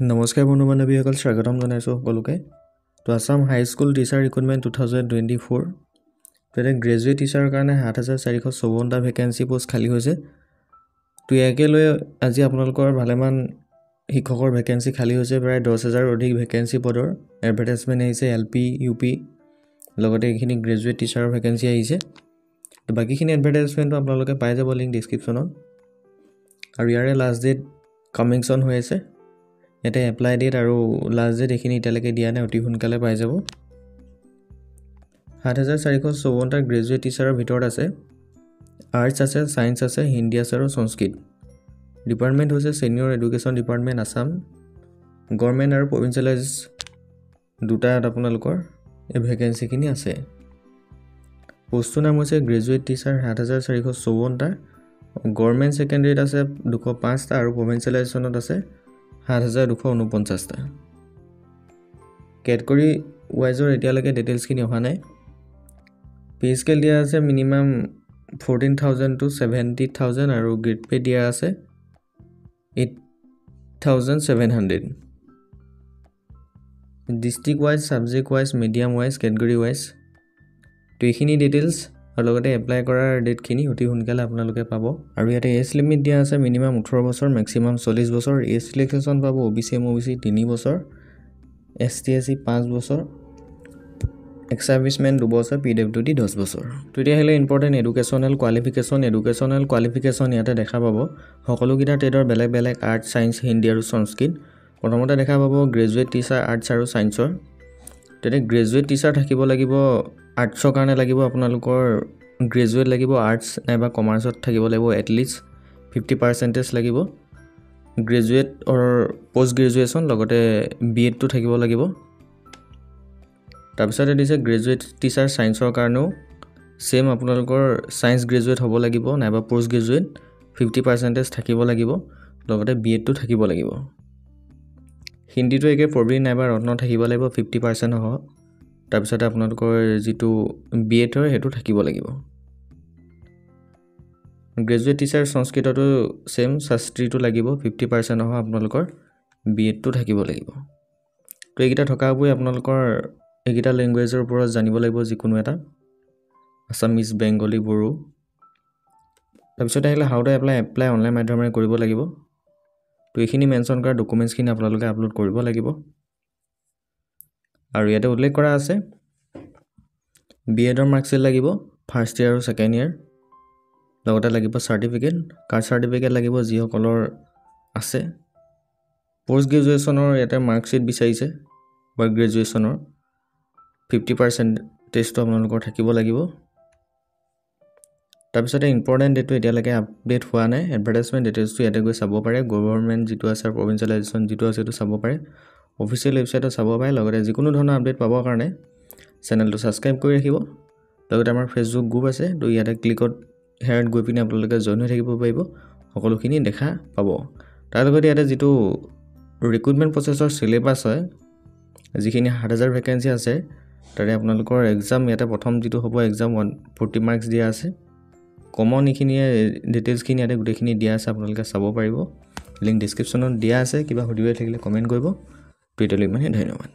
নমস্কাৰ বন্ধু বান্ধৱীসকল স্বাগতম জনাইছোঁ সকলোকে। তো Assam high school teacher recruitment two thousand twenty four. তো এতিয়া গ্ৰেজুৱেট টিচাৰৰ কাৰণে সাত হাজাৰ চাৰিশ চৌৱন্নটা ভেকেঞ্চি পষ্ট খালী হৈছে। তো ইয়াকে লৈ আজি আপোনালোকৰ ভালেমান শিক্ষকৰ ভেকেঞ্চি খালী হৈছে প্ৰায় দহ হাজাৰৰ অধিক ভেকেঞ্চি পদৰ এডভাৰটাইজমেণ্ট আহিছে এল পি ইউ পি লগতে এইখিনি গ্ৰেজুৱেট টিচাৰৰ ভেকেঞ্চি আহিছে। তো বাকীখিনি এডভাৰটাইজমেণ্টটো আপোনালোকে পাই যাব লিংক ডিছক্ৰিপশ্যনত আৰু ইয়াৰে লাষ্ট ডেট কামিংছন হৈ আছে। ইয়াতে এপ্লাই ডেট আৰু লাষ্ট ডেট এইখিনি এতিয়ালৈকে দিয়া নাই অতি সোনকালে পাই যাব। সাত হাজাৰ চাৰিশ চৌৱন্নটা গ্ৰেজুৱেট টিচাৰৰ ভিতৰত আছে। আৰ্টছ আছে ছায়েন্স আছে হিন্দী আছে আৰু সংস্কৃত। ডিপাৰ্টমেণ্ট হৈছে senior education department Assam government আৰু প্ৰভিঞ্চিয়েলাইজ দুটাত আপোনালোকৰ এই ভেকেঞ্চিখিনি আছে। পষ্টটোৰ নাম হৈছে গ্ৰেজুৱেট টিচাৰ সাত হাজাৰ চাৰিশ চৌৱন্নটা। গভৰ্ণমেণ্ট ছেকেণ্ডেৰীত আছে দুশ পাঁচটা আৰু প্ৰভিঞ্চিয়েলাইজেশ্যনত আছে। সাত হাজাৰ দুশ ঊনপঞ্চাছটা কেটগৰী ৱাইজৰ এতিয়ালৈকে ডিটেইলছখিনি অহা নাই। পে স্কেল দিয়া আছে minimum fourteen thousand to seventy thousand আৰু গ্ৰেড পে' দিয়া আছে eight thousand seven hundred district wise subject wise medium wise category wise তো এইখিনি ডিটেইলছ আৰু লগতে এপ্লাই কৰাৰ ডেটখিনি অতি সোনকালে আপোনালোকে পাব। আৰু ইয়াতে এজ লিমিট দিয়া আছে মিনিমাম ওঠৰ বছৰ মেক্সিমাম চল্লিছ বছৰ। এজ ৰিলেক্সেশ্যন পাব O' B C M O' B C তিনি বছৰ এছ টি এছ চি পাঁচ বছৰ এক্স ছাৰ্ভিচমেন দুবছৰ পি ডাব্লিউ ডি দহ বছৰ। তো এতিয়া আহিলে important educational qualification educational qualification ইয়াতে দেখা পাব। সকলোকেইটা ট্ৰেডৰ বেলেগ বেলেগ আৰ্টছ ছায়েন্স হিন্দী আৰু সংস্কৃত। প্ৰথমতে দেখা পাব গ্ৰেজুৱেট টিচাৰ আৰ্টছ আৰু ছায়েন্সৰ তেতিয়া গ্ৰেজুৱেট টিচাৰ থাকিব লাগিব আৰ্টছৰ কাৰণে লাগিব আপোনালোকৰ গ্ৰেজুৱেট লাগিব আৰ্টছ নাইবা কমাৰ্চত থাকিব লাগিব এটলিষ্ট ফিফটি পাৰ্চেণ্টেজ লাগিব। গ্ৰেজুৱেট অৰ পষ্ট গ্ৰেজুৱেশ্যন লগতে বি এডটো থাকিব লাগিব। তাৰপিছতে দিছে গ্ৰেজুৱেট টিচাৰ ছায়েন্সৰ কাৰণেও ছেইম আপোনালোকৰ ছায়েন্স গ্ৰেজুৱেট হ'ব লাগিব নাইবা পষ্ট গ্ৰেজুৱেট ফিফটি পাৰ্চেণ্টেজ থাকিব লাগিব লগতে বি এডটো থাকিব লাগিব। হিন্দীটো একে প্ৰবীণ নাইবা ৰত্ন থাকিব লাগিব ফিফটি পাৰ্চেণ্ট তাৰপিছতে আপোনালোকৰ যিটো বি এড হয় সেইটো থাকিব লাগিব। গ্ৰেজুৱেট টিচাৰ সংস্কৃততো ছেইম শাস্ত্ৰীটো লাগিব ফিফটি পাৰ্চেণ্ট সহ আপোনালোকৰ বি এডটো থাকিব লাগিব। তো এইকেইটা থকাবোৰে আপোনালোকৰ এইকেইটা লেংগুৱেজৰ ওপৰত জানিব লাগিব যিকোনো এটা। আছামিজ বেংগলী বড়ো তাৰপিছতে আহিলে how to apply apply online মাধ্যমেৰে কৰিব লাগিব। তো এইখিনি মেনশ্যন কৰা ডকুমেণ্টছখিনি আপোনালোকে আপলোড কৰিব লাগিব। আৰু ইয়াতে উল্লেখ কৰা আছে বি এডৰ মাৰ্কশ্বিট লাগিব ফাৰ্ষ্ট ইয়েৰ আৰু ছেকেণ্ড ইয়েৰ লগতে লাগিব চাৰ্টিফিকেট কাষ্ট চাৰ্টিফিকেট লাগিব যিসকলৰ আছে। পষ্ট গ্ৰেজুৱেশ্যনৰ ইয়াতে মাৰ্কশ্বিট বিচাৰিছে বা গ্ৰেজুৱেশ্যনৰ ফিফটি পাৰ্চেণ্টেজটো আপোনালোকৰ থাকিব লাগিব। তাৰপিছতে ইম্পৰ্টেণ্ট ডেটটো এতিয়ালৈকে আপডেট হোৱা নাই এডভাৰটাইজমেণ্ট ডিটেইলছটো ইয়াতে গৈ চাব পাৰে গভৰ্ণমেণ্ট যিটো আছে আৰু প্ৰভিঞ্চিয়েলাইজেশ্যন যিটো আছে সেইটো চাব পাৰে। অফিচিয়েল ৱেবছাইটত চাব পাৰে লগতে যিকোনো ধৰণৰ আপডেট পাবৰ কাৰণে চেনেলটো ছাবস্ক্ৰাইব কৰি ৰাখিব। লগতে আমাৰ ফেচবুক গ্ৰুপ আছে তো ইয়াতে ক্লিকত হেয়াৰত গৈ পিনে আপোনালোকে জইন হৈ থাকিব পাৰিব সকলোখিনি দেখা পাব। তাৰ লগতে ইয়াতে যিটো ৰিক্ৰুটমেণ্ট প্ৰচেছৰ চিলেবাছ হয় যিখিনি সাত হাজাৰ ভেকেঞ্চি আছে তাতে আপোনালোকৰ এক্সাম ইয়াতে প্ৰথম যিটো হ'ব এক্সাম ওৱান ফৰ্টি মাৰ্কছ দিয়া আছে। কমন এইখিনিয়ে ডিটেইলছখিনি ইয়াতে গোটেইখিনি দিয়া আছে আপোনালোকে চাব পাৰিব। লিংক ডিছক্ৰিপশ্যনত দিয়া আছে কিবা সুধিবলৈ থাকিলে কমেণ্ট কৰিব। টুইটাৰলৈ ইমানেই ধন্যবাদ